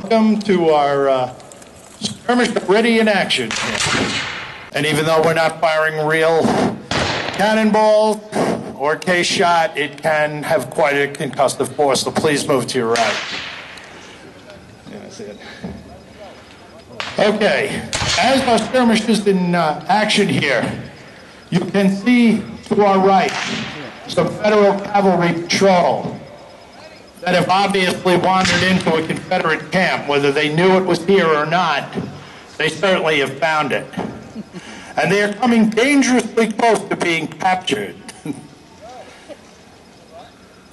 welcome to our uh, skirmish ready in action. And even though we're not firing real cannonballs or case shot, it can have quite a concussive force. So please move to your right. Okay, as our skirmish is in uh, action here, you can see to our right some federal cavalry patrol that have obviously wandered into a Confederate camp. Whether they knew it was here or not, they certainly have found it. And they are coming dangerously close to being captured.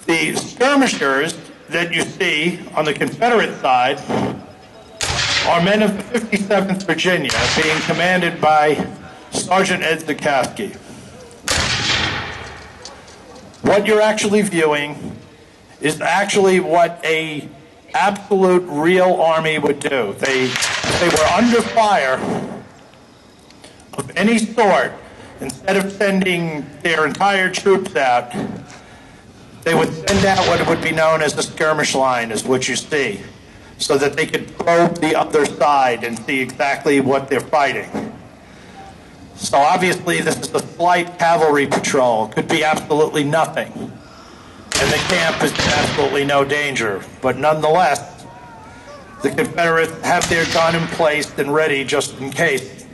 the skirmishers that you see on the Confederate side are men of the 57th Virginia, being commanded by Sergeant Ed Zukoski. What you're actually viewing is actually what a absolute real army would do. They, they were under fire of any sort. Instead of sending their entire troops out, they would send out what would be known as the skirmish line, is what you see, so that they could probe the other side and see exactly what they're fighting. So obviously, this is a slight cavalry patrol. Could be absolutely nothing. And the camp is absolutely no danger. But nonetheless, the Confederates have their gun in place and ready just in case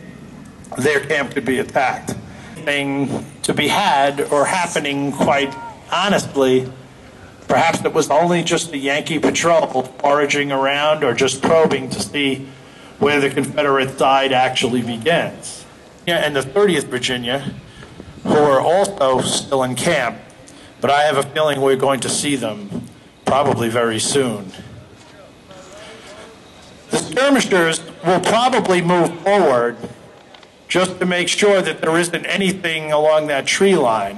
their camp could be attacked. Thing to be had or happening quite honestly, perhaps it was only just the Yankee patrol foraging around or just probing to see where the Confederate side actually begins. And the 30th Virginia, who are also still in camp, but I have a feeling we're going to see them probably very soon. The skirmishers will probably move forward just to make sure that there isn't anything along that tree line.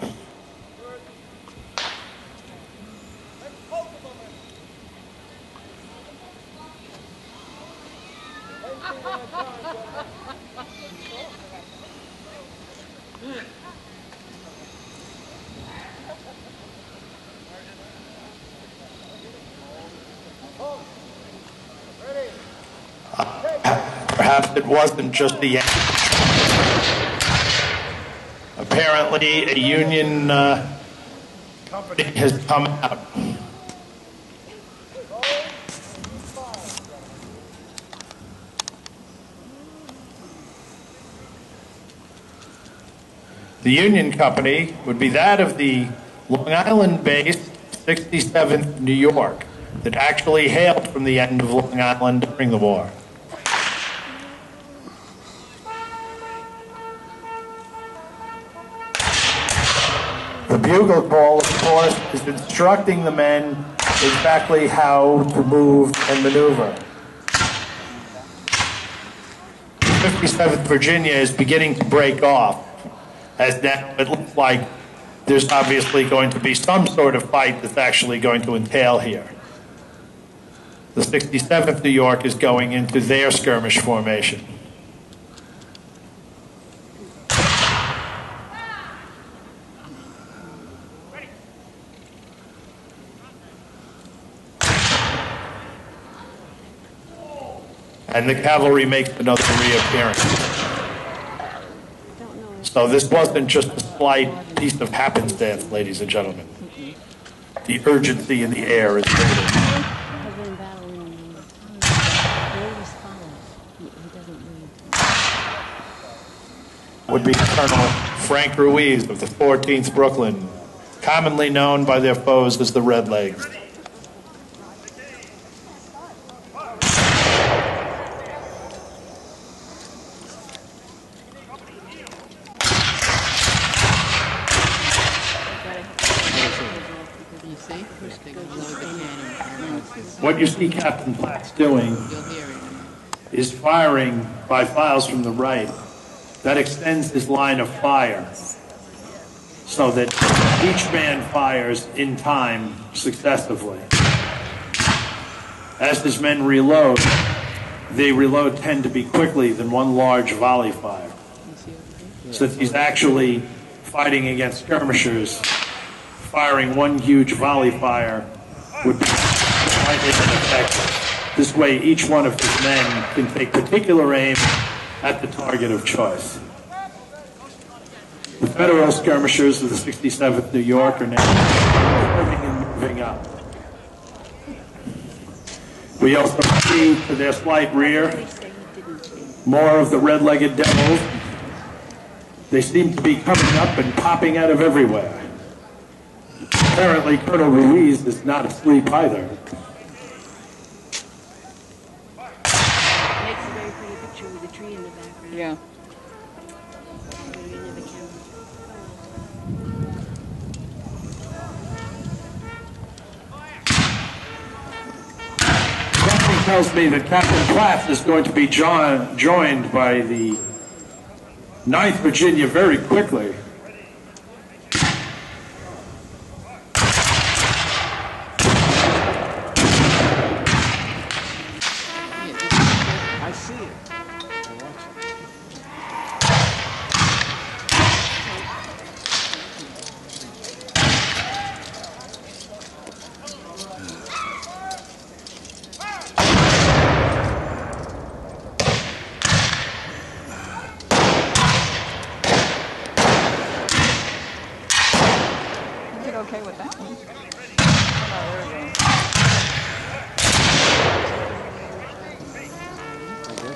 It wasn't just the Yankees. Apparently, a union uh, company has come out. The union company would be that of the Long Island based 67th New York that actually hailed from the end of Long Island during the war. Bugle call, of course, is instructing the men exactly how to move and maneuver. 57th Virginia is beginning to break off, as now it looks like there's obviously going to be some sort of fight that's actually going to entail here. The 67th New York is going into their skirmish formation. And the cavalry makes another reappearance. So this wasn't just a slight piece of happenstance, ladies and gentlemen. The urgency in the air is building. Would be Colonel Frank Ruiz of the 14th Brooklyn, commonly known by their foes as the Redlegs. What you see Captain Platt's doing is firing by files from the right. That extends his line of fire so that each man fires in time successively. As his men reload, they reload tend to be quickly than one large volley fire. So he's actually fighting against skirmishers, firing one huge volley fire would be This way, each one of his men can take particular aim at the target of choice. The federal skirmishers of the 67th New York are now moving and moving up. We also see to their slight rear more of the red-legged devils. They seem to be coming up and popping out of everywhere. Apparently, Colonel Ruiz is not asleep either. Makes a very pretty picture with a tree in the background. Yeah. Tells me that Captain Platt is going to be jo- joined by the 9th Virginia very quickly. I see it. I watch it. You did okay with that one. Oh, no, there we go.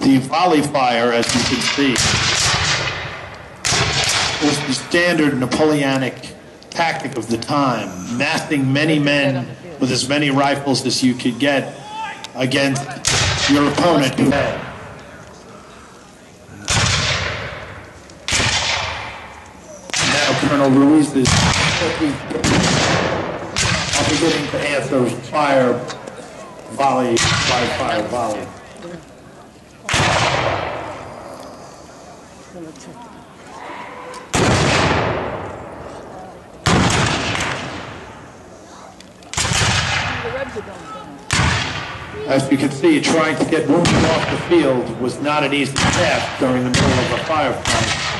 The volley fire, as you can see, was the standard Napoleonic tactic of the time, massing many men with as many rifles as you could get against your opponent. Colonel Ruiz is are beginning to answer fire, volley, by fire, volley. As you can see, trying to get wounded off the field was not an easy task during the middle of a firefight.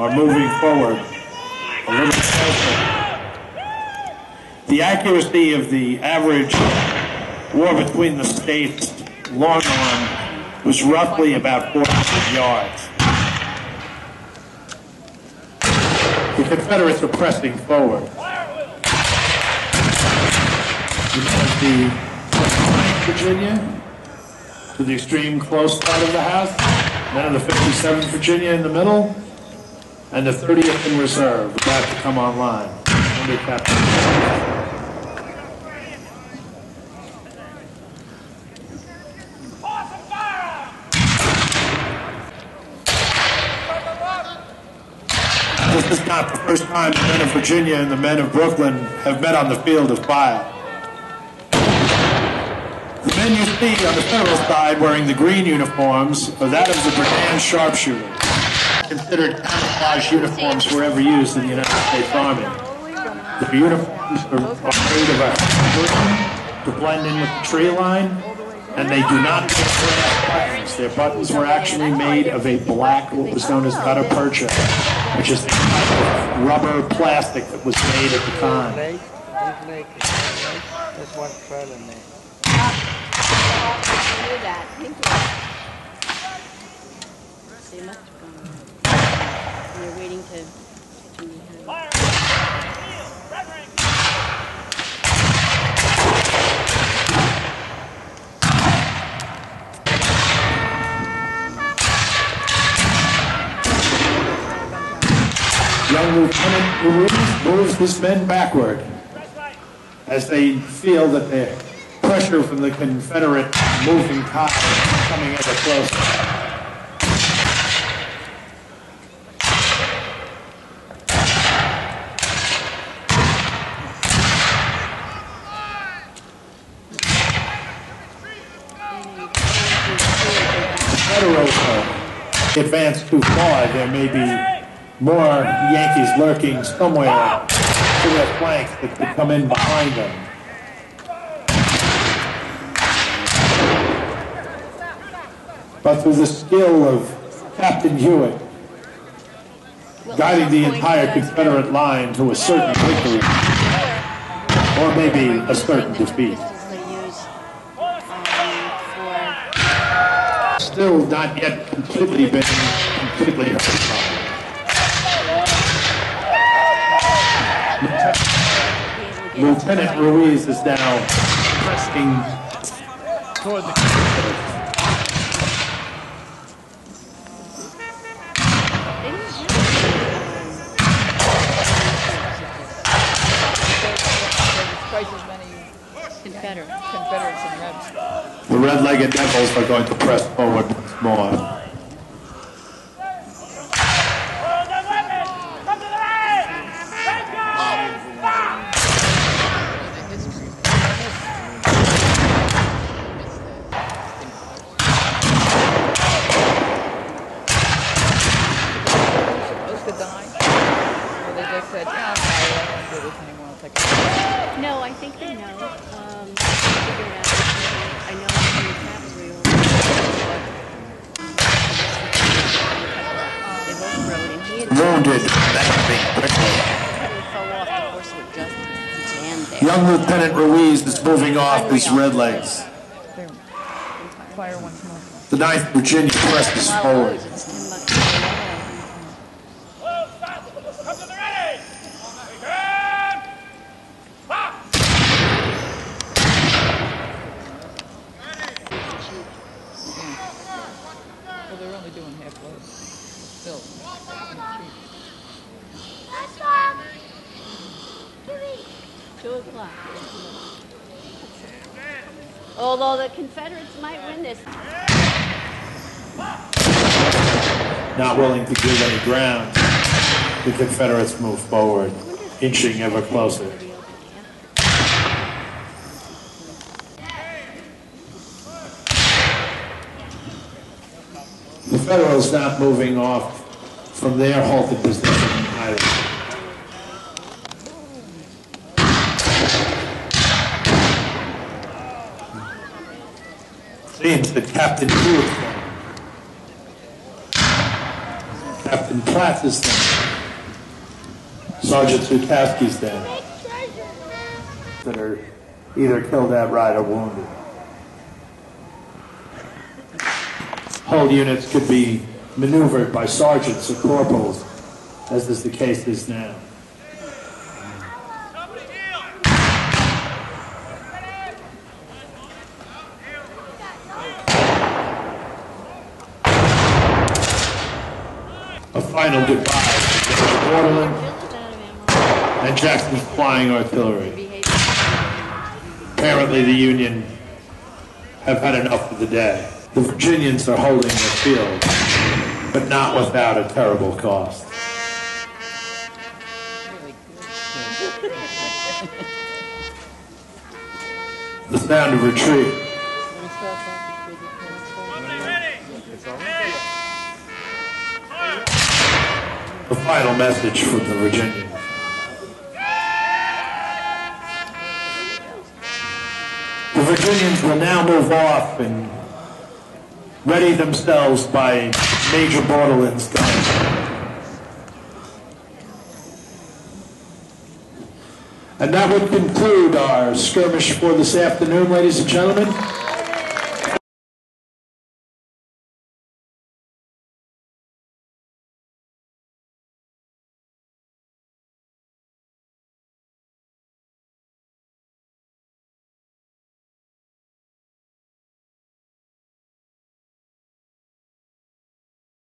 Are moving forward a little closer. The accuracy of the average war between the states long arm was roughly about 400 yards. The Confederates are pressing forward. The 9th Virginia to the extreme close part of the house, then the 57th Virginia in the middle, and the 30th in reserve about to come online under Captain. This is not the first time the men of Virginia and the men of Brooklyn have met on the field of fire. The men you see on the federal side wearing the green uniforms are that of the Berdan sharpshooters. Considered camouflage uniforms were ever used in the United States Army. The uniforms are, are made of a green to blend in with the tree line, and they do not make buttons. Their buttons were actually made of a black, what was known as gutta percha, which is type of rubber plastic that was made at the time knew that. Thank you. They must have gone. They're waiting to. Young Lieutenant Ruiz moves his men backward as they feel that the pressure from the Confederate moving tide is coming ever closer. Federals uh, advance too far, there may be more Yankees lurking somewhere to their flanks that could come in behind them. But through the skill of Captain Hewitt, guiding the entire Confederate line to a certain victory, or maybe a certain defeat. Still not yet completely been completely Lieutenant. Ruiz is now pressing toward the Confederates. Confederate. Confederates and Rebs. The red-legged devils are going to press forward once more. Die? Or they just said, yeah, I don't want to do this anymore, I'll. No, I think they know. Um, figured out. I know from the cavalry. They both rode, and he had Wounded, quickly. he fell off. The horse would just jam there. Young Lieutenant Ruiz is moving off his red legs. There. Fire once more. The 9th Virginia presses Well, forward. those, it's ten bucks. an hour. Well, they're only doing half load. Still. Two o'clock. Although the Confederates might win this. Not willing to give any ground, the Confederates move forward, inching ever closer. The Federals not moving off from their halted position either. Seems that Captain Hewitt Captain Pratt is there. Sergeant Zukowski's there. That are either killed outright or wounded. Whole units could be maneuvered by sergeants or corporals, as is the case is now. Final goodbye to ammo. and Jackson's flying artillery. Apparently, the Union have had enough of the day. The Virginians are holding their field, but not without a terrible cost. The sound of retreat. Final message from the Virginians. The Virginians will now move off and ready themselves by Major Borderland's guns. And that would conclude our skirmish for this afternoon, ladies and gentlemen.